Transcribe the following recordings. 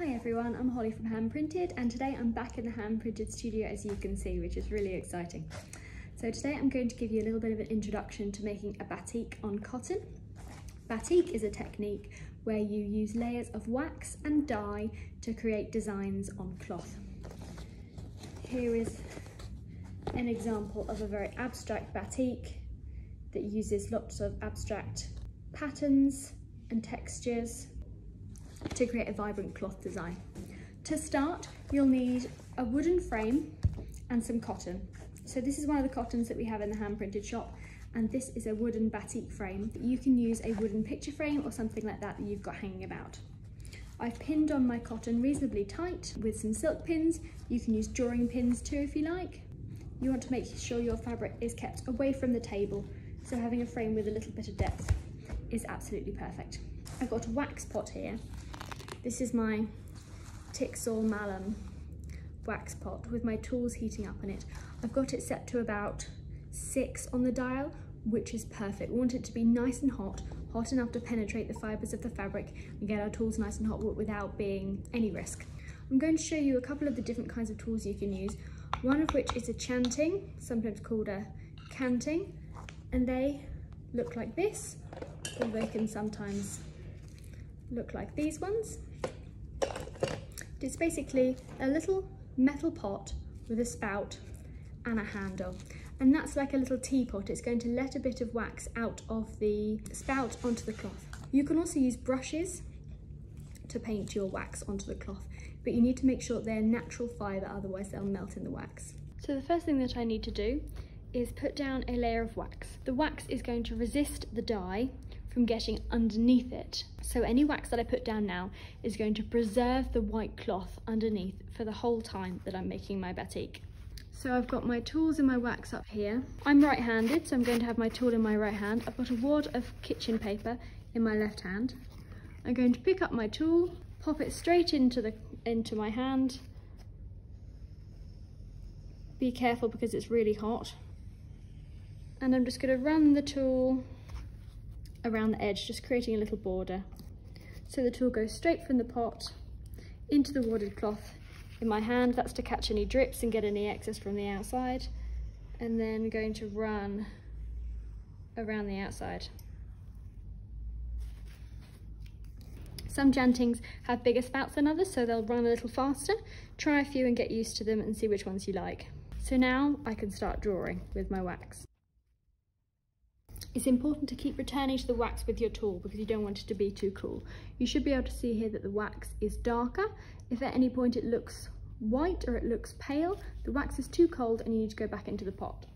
Hi everyone, I'm Holly from Handprinted and today I'm back in the Handprinted studio as you can see, which is really exciting. So today I'm going to give you a little bit of an introduction to making a batik on cotton. Batik is a technique where you use layers of wax and dye to create designs on cloth. Here is an example of a very abstract batik that uses lots of abstract patterns and textures to create a vibrant cloth design. To start, you'll need a wooden frame and some cotton. So this is one of the cottons that we have in the Handprinted shop and this is a wooden batik frame. That you can use a wooden picture frame or something like that that you've got hanging about. I've pinned on my cotton reasonably tight with some silk pins. You can use drawing pins too if you like. You want to make sure your fabric is kept away from the table, so having a frame with a little bit of depth is absolutely perfect. I've got a wax pot here this is my Tixor Malam wax pot with my tools heating up in it. I've got it set to about six on the dial, which is perfect. We want it to be nice and hot, hot enough to penetrate the fibres of the fabric and get our tools nice and hot without being any risk. I'm going to show you a couple of the different kinds of tools you can use, one of which is a tjanting, sometimes called a canting, and they look like this, or they can sometimes look like these ones. It's basically a little metal pot with a spout and a handle. And that's like a little teapot. It's going to let a bit of wax out of the spout onto the cloth. You can also use brushes to paint your wax onto the cloth, but you need to make sure they're natural fibre, otherwise they'll melt in the wax. So the first thing that I need to do is put down a layer of wax. The wax is going to resist the dye from getting underneath it. So any wax that I put down now is going to preserve the white cloth underneath for the whole time that I'm making my batik. So I've got my tools and my wax up here. I'm right-handed, so I'm going to have my tool in my right hand. I've got a wad of kitchen paper in my left hand. I'm going to pick up my tool, pop it straight into, the, into my hand. Be careful because it's really hot. And I'm just going to run the tool around the edge, just creating a little border. So the tool goes straight from the pot into the wadded cloth in my hand. That's to catch any drips and get any excess from the outside. And then going to run around the outside. Some tjantings have bigger spouts than others, so they'll run a little faster. Try a few and get used to them and see which ones you like. So now I can start drawing with my wax. It's important to keep returning to the wax with your tool because you don't want it to be too cool. You should be able to see here that the wax is darker. If at any point it looks white or it looks pale, the wax is too cold and you need to go back into the pot.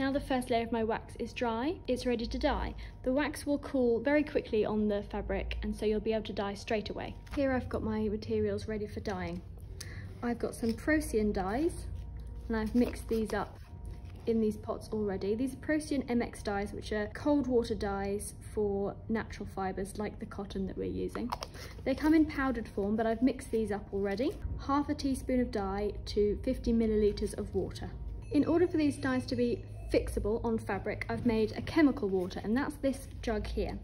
Now the first layer of my wax is dry, it's ready to dye. The wax will cool very quickly on the fabric and so you'll be able to dye straight away. Here I've got my materials ready for dyeing. I've got some Procion dyes and I've mixed these up in these pots already. These are Procion MX dyes, which are cold water dyes for natural fibres like the cotton that we're using. They come in powdered form, but I've mixed these up already. Half a teaspoon of dye to 50 millilitres of water. In order for these dyes to be fixable on fabric, I've made a chemical water and that's this jug here.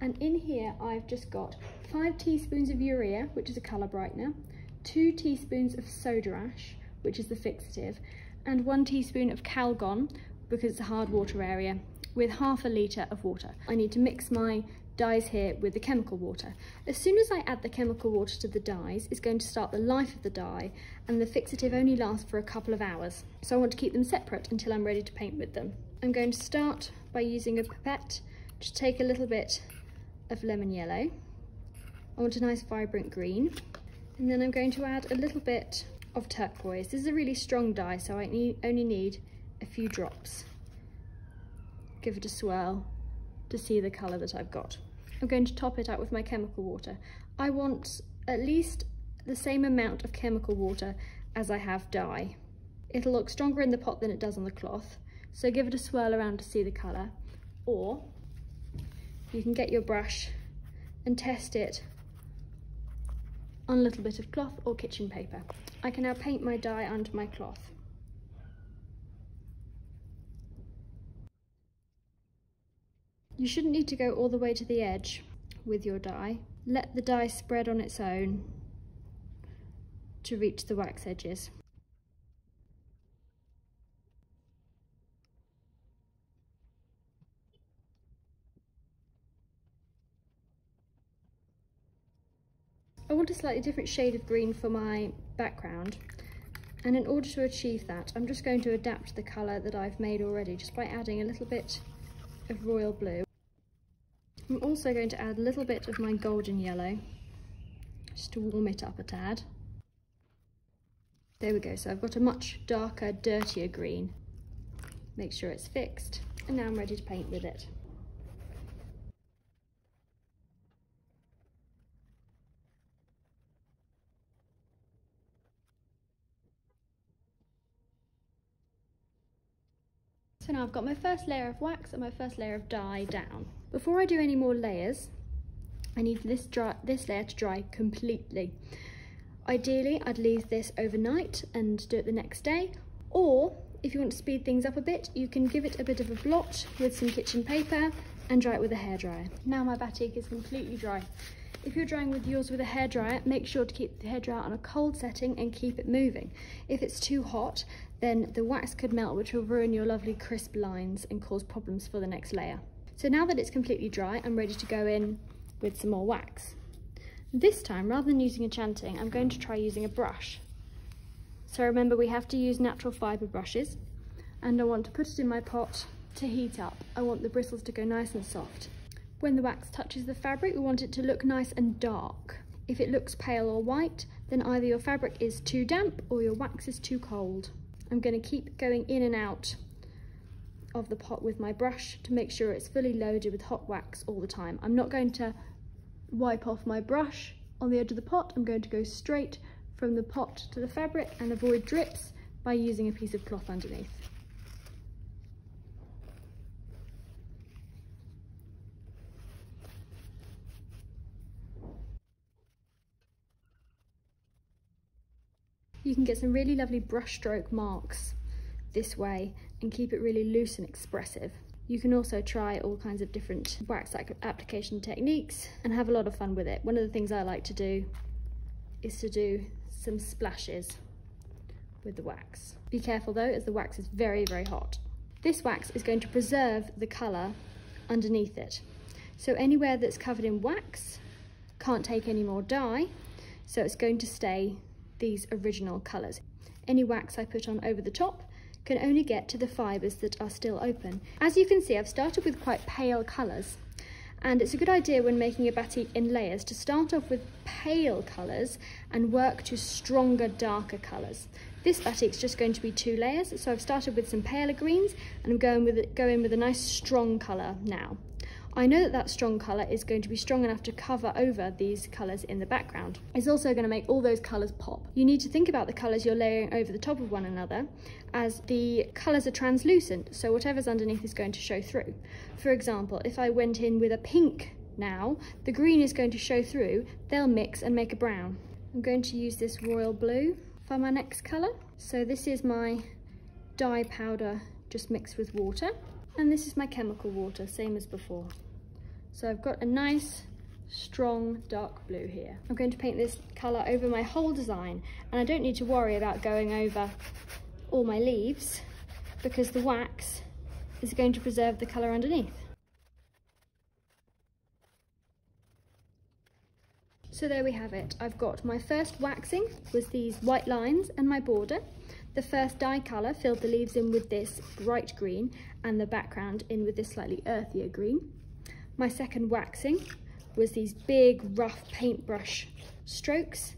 And in here, I've just got five teaspoons of urea, which is a color brightener, two teaspoons of soda ash, which is the fixative, and one teaspoon of Calgon, because it's a hard water area, with half a litre of water. I need to mix my dyes here with the chemical water. As soon as I add the chemical water to the dyes, it's going to start the life of the dye and the fixative only lasts for a couple of hours. So I want to keep them separate until I'm ready to paint with them. I'm going to start by using a pipette to take a little bit of lemon yellow. I want a nice vibrant green. And then I'm going to add a little bit of turquoise. This is a really strong dye, so I need, only need a few drops. Give it a swirl to see the colour that I've got. I'm going to top it out with my chemical water. I want at least the same amount of chemical water as I have dye. It'll look stronger in the pot than it does on the cloth, so give it a swirl around to see the colour, or you can get your brush and test it on a little bit of cloth or kitchen paper. I can now paint my dye onto my cloth. You shouldn't need to go all the way to the edge with your dye. Let the dye spread on its own to reach the wax edges. I want a slightly different shade of green for my background and in order to achieve that I'm just going to adapt the colour that I've made already just by adding a little bit of royal blue. I'm also going to add a little bit of my golden yellow just to warm it up a tad. There we go, so I've got a much darker, dirtier green. Make sure it's fixed and now I'm ready to paint with it. I've got my first layer of wax and my first layer of dye down. Before I do any more layers, I need this, dry, this layer to dry completely. Ideally, I'd leave this overnight and do it the next day, or if you want to speed things up a bit, you can give it a bit of a blot with some kitchen paper and dry it with a hairdryer. Now my batik is completely dry. If you're drying with yours with a hairdryer, make sure to keep the hairdryer on a cold setting and keep it moving. If it's too hot, then the wax could melt, which will ruin your lovely crisp lines and cause problems for the next layer. So now that it's completely dry, I'm ready to go in with some more wax. This time, rather than using a enchanting, I'm going to try using a brush. So remember, we have to use natural fibre brushes, and I want to put it in my pot to heat up. I want the bristles to go nice and soft. When the wax touches the fabric, we want it to look nice and dark. If it looks pale or white, then either your fabric is too damp or your wax is too cold. I'm going to keep going in and out of the pot with my brush to make sure it's fully loaded with hot wax all the time. I'm not going to wipe off my brush on the edge of the pot. I'm going to go straight from the pot to the fabric and avoid drips by using a piece of cloth underneath. You can get some really lovely brushstroke marks this way and keep it really loose and expressive. You can also try all kinds of different wax application techniques and have a lot of fun with it. One of the things I like to do is to do some splashes with the wax. Be careful though, as the wax is very, very hot. This wax is going to preserve the colour underneath it. So anywhere that's covered in wax can't take any more dye, so it's going to stay these original colours. Any wax I put on over the top can only get to the fibres that are still open. As you can see, I've started with quite pale colours, and it's a good idea when making a batik in layers to start off with pale colours and work to stronger, darker colours. This batik's just going to be two layers, so I've started with some paler greens and I'm going with going with a nice strong colour now. I know that that strong colour is going to be strong enough to cover over these colours in the background. It's also going to make all those colours pop. You need to think about the colours you're layering over the top of one another as the colours are translucent, so whatever's underneath is going to show through. For example, if I went in with a pink now, the green is going to show through, they'll mix and make a brown. I'm going to use this royal blue for my next colour. So this is my dye powder just mixed with water. And this is my chemical water, same as before. So I've got a nice, strong dark blue here. I'm going to paint this colour over my whole design and I don't need to worry about going over all my leaves because the wax is going to preserve the colour underneath. So there we have it. I've got my first waxing was these white lines and my border. The first dye colour filled the leaves in with this bright green and the background in with this slightly earthier green. My second waxing was these big rough paintbrush strokes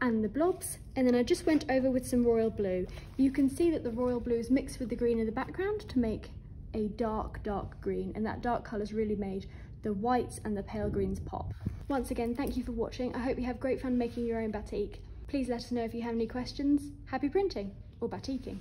and the blobs and then I just went over with some royal blue. You can see that the royal blue is mixed with the green in the background to make a dark dark green and that dark colour's really made the whites and the pale greens pop. Once again thank you for watching I hope you have great fun making your own batik. Please let us know if you have any questions. Happy printing or batiking.